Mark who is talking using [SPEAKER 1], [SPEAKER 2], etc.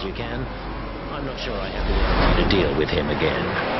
[SPEAKER 1] as you can. I'm not sure I have the energy to deal with him again.